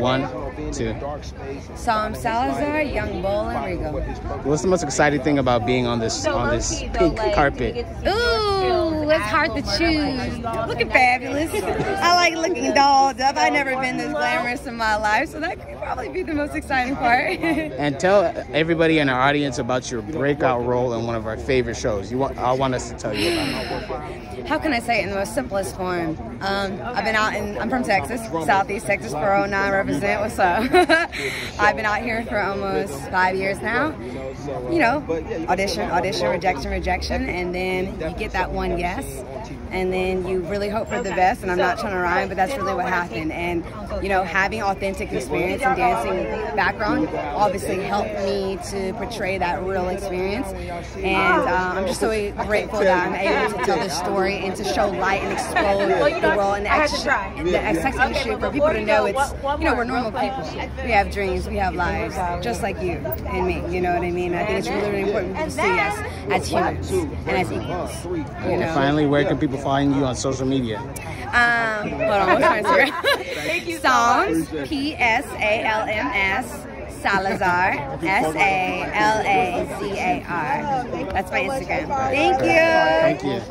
One, two. Psalms Salazar, Young, Bold, and Regal. What's the most exciting thing about being on this on this pink carpet? Ooh, it's hard to choose. Looking fabulous. I like looking dolled up. I've never been this glamorous in my life, so that could probably be the most exciting part. And tell everybody in our audience about your breakout role in one of our favorite shows. You want I want us to tell you about it. How can I say it in the most simplest form? Um, I've been out in, I'm from Texas, Southeast Texas, 409 represent. What's up? I've been out here for almost five years now. You know, audition, audition, rejection, rejection, and then you get that one yes, and then you really hope for the best. And I'm not trying to rhyme, but that's really what happened. And you know, having authentic experience and dancing background obviously helped me to portray that real experience. And uh, I'm just so grateful that I'm able to tell this story and to show light and explode the world and the, ex- the sex industry for people to know it's, you know, we're normal people. We have dreams, we have lives, just like you and me. You know what I mean? I think it's really, really important to see us as humans and as equals. You know? Finally, where can people find you on social media? Um, hold on, what's my Instagram? Psalms, P S A L M S. Salazar, S A L A Z A R. That's my Instagram. Thank you. Thank you.